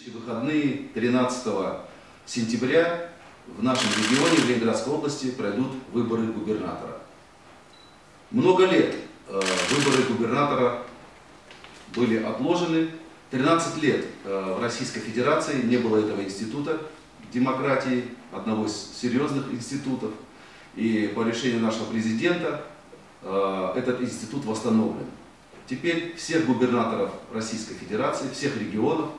следующие выходные 13 сентября в нашем регионе, в Ленинградской области, пройдут выборы губернатора. Много лет э, выборы губернатора были отложены. 13 лет э, в Российской Федерации не было этого института демократии, одного из серьезных институтов. И по решению нашего президента э, этот институт восстановлен. Теперь всех губернаторов Российской Федерации, всех регионов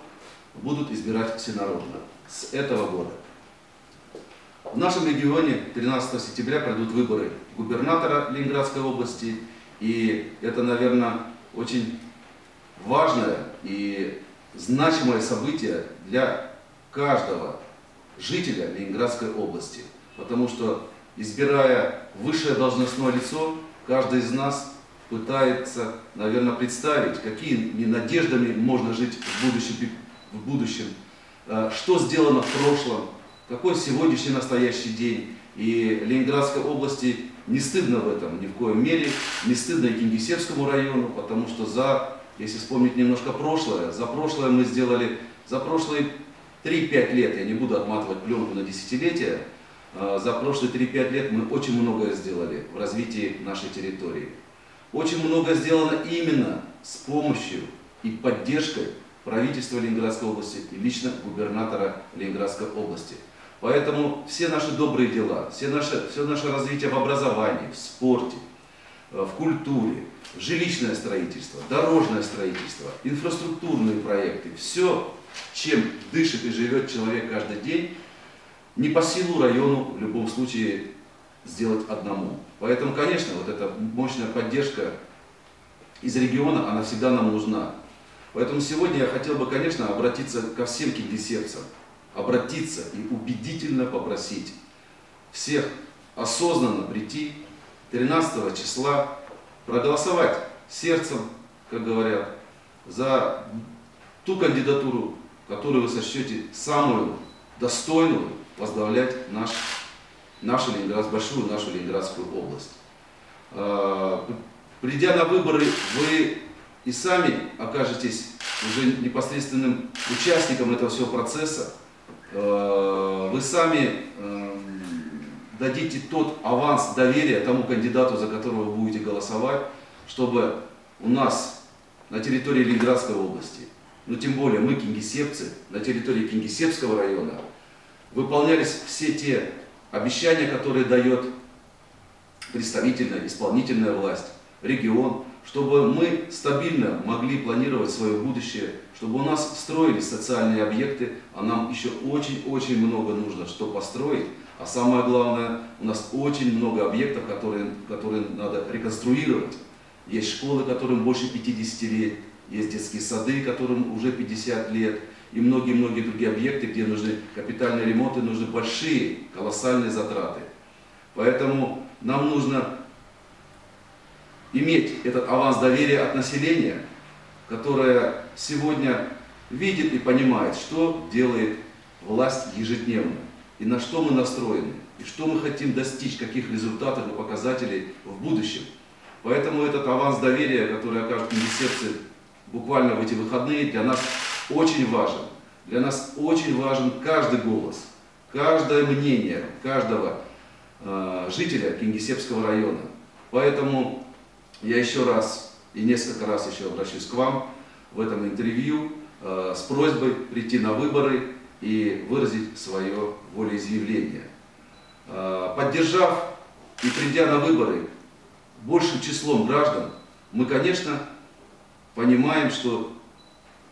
будут избирать всенародно с этого года. В нашем регионе 13 сентября пройдут выборы губернатора Ленинградской области. И это, наверное, очень важное и значимое событие для каждого жителя Ленинградской области. Потому что, избирая высшее должностное лицо, каждый из нас пытается, наверное, представить, какими надеждами можно жить в будущем, в будущем э, что сделано в прошлом, какой сегодняшний настоящий день. И Ленинградской области не стыдно в этом ни в коем мере, не стыдно и Кингисеппскому району, потому что за, если вспомнить немножко прошлое, за прошлое мы сделали, за прошлые 3-5 лет, я не буду отматывать пленку на десятилетия, э, за прошлые 3-5 лет мы очень многое сделали в развитии нашей территории. Очень много сделано именно с помощью и поддержкой правительства Ленинградской области и лично губернатора Ленинградской области. Поэтому все наши добрые дела, все наше, все наше развитие в образовании, в спорте, э, в культуре, жилищное строительство, дорожное строительство, инфраструктурные проекты, все, чем дышит и живет человек каждый день, не по силу району в любом случае сделать одному. Поэтому, конечно, вот эта мощная поддержка из региона, она всегда нам нужна. Поэтому сегодня я хотел бы, конечно, обратиться ко всем кингисепцам, обратиться и убедительно попросить всех осознанно прийти 13 числа, проголосовать сердцем, как говорят, за ту кандидатуру, которую вы сочтете самую достойную возглавлять наш нашу Ленинград, большую нашу Ленинградскую область. А, придя на выборы, вы и сами окажетесь уже непосредственным участником этого всего процесса. А, вы сами эм, дадите тот аванс доверия тому кандидату, за которого вы будете голосовать, чтобы у нас на территории Ленинградской области, ну тем более мы, кингисепцы, на территории Кингисеппского района, выполнялись все те обещания, которые дает представительная, исполнительная власть, регион, чтобы мы стабильно могли планировать свое будущее, чтобы у нас строились социальные объекты, а нам еще очень-очень много нужно, что построить. А самое главное, у нас очень много объектов, которые, которые надо реконструировать. Есть школы, которым больше 50 лет, есть детские сады, которым уже 50 лет, и многие-многие другие объекты, где нужны капитальные ремонты, нужны большие, колоссальные затраты. Поэтому нам нужно иметь этот аванс доверия от населения, которое сегодня видит и понимает, что делает власть ежедневно, и на что мы настроены, и что мы хотим достичь, каких результатов и показателей в будущем. Поэтому этот аванс доверия, который окажет инвестиции буквально в эти выходные, для нас очень важен. Для нас очень важен каждый голос, каждое мнение каждого э, жителя Кингисеппского района. Поэтому я еще раз и несколько раз еще обращусь к вам в этом интервью э, с просьбой прийти на выборы и выразить свое волеизъявление. Э, поддержав и придя на выборы большим числом граждан, мы, конечно, понимаем, что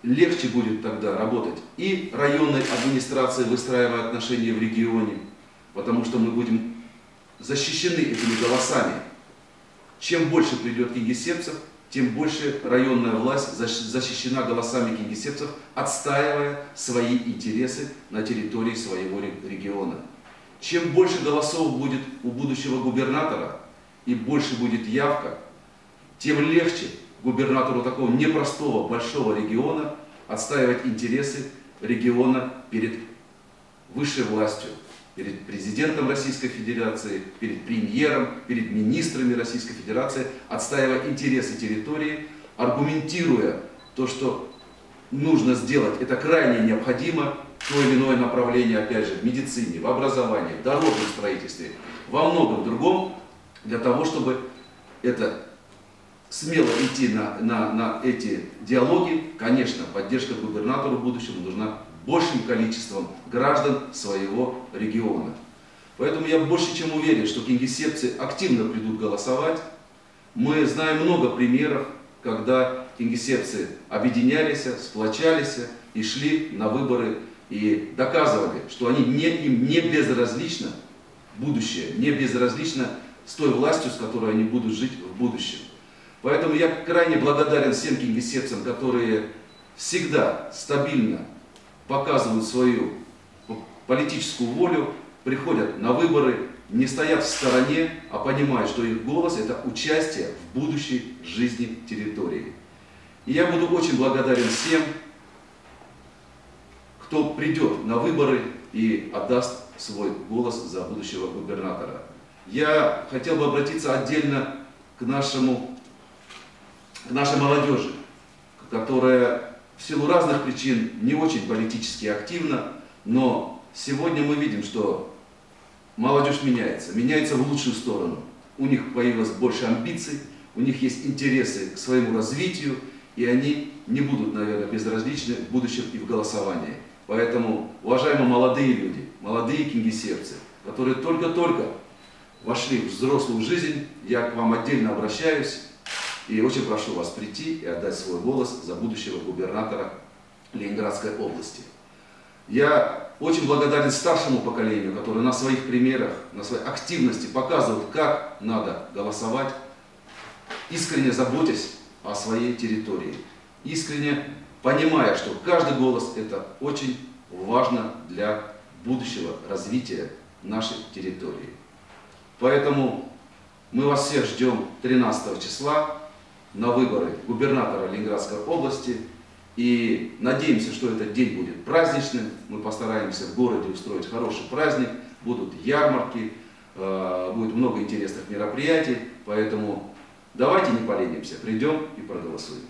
легче будет тогда работать и районной администрации, выстраивая отношения в регионе, потому что мы будем защищены этими голосами. Чем больше придет кингисепцев, тем больше районная власть защищена голосами кингисепцев, отстаивая свои интересы на территории своего региона. Чем больше голосов будет у будущего губернатора и больше будет явка, тем легче губернатору такого непростого большого региона отстаивать интересы региона перед высшей властью, перед президентом Российской Федерации, перед премьером, перед министрами Российской Федерации, отстаивая интересы территории, аргументируя то, что нужно сделать, это крайне необходимо, то или иное направление, опять же, в медицине, в образовании, в дорожном строительстве, во многом другом, для того, чтобы это смело идти на, на, на эти диалоги. Конечно, поддержка губернатору будущему нужна большим количеством граждан своего региона. Поэтому я больше чем уверен, что кингисепцы активно придут голосовать. Мы знаем много примеров, когда кингисепцы объединялись, сплочались и шли на выборы и доказывали, что они не, им не безразлично будущее, не безразлично с той властью, с которой они будут жить в будущем. Поэтому я крайне благодарен всем кингисепцам, которые всегда стабильно показывают свою политическую волю, приходят на выборы, не стоят в стороне, а понимают, что их голос – это участие в будущей жизни территории. И я буду очень благодарен всем, кто придет на выборы и отдаст свой голос за будущего губернатора. Я хотел бы обратиться отдельно к, нашему, к нашей молодежи, которая в силу разных причин не очень политически активна, но сегодня мы видим, что молодежь меняется, меняется в лучшую сторону. У них появилось больше амбиций, у них есть интересы к своему развитию, и они не будут, наверное, безразличны в будущем и в голосовании. Поэтому, уважаемые молодые люди, молодые кингисепцы, которые только-только вошли в взрослую жизнь, я к вам отдельно обращаюсь и очень прошу вас прийти и отдать свой голос за будущего губернатора Ленинградской области. Я очень благодарен старшему поколению, которое на своих примерах, на своей активности показывает, как надо голосовать, искренне заботясь о своей территории, искренне понимая, что каждый голос это очень важно для будущего развития нашей территории. Поэтому мы вас всех ждем 13 числа на выборы губернатора Ленинградской области. И надеемся, что этот день будет праздничным. Мы постараемся в городе устроить хороший праздник. Будут ярмарки, э, будет много интересных мероприятий. Поэтому давайте не поленимся, придем и проголосуем.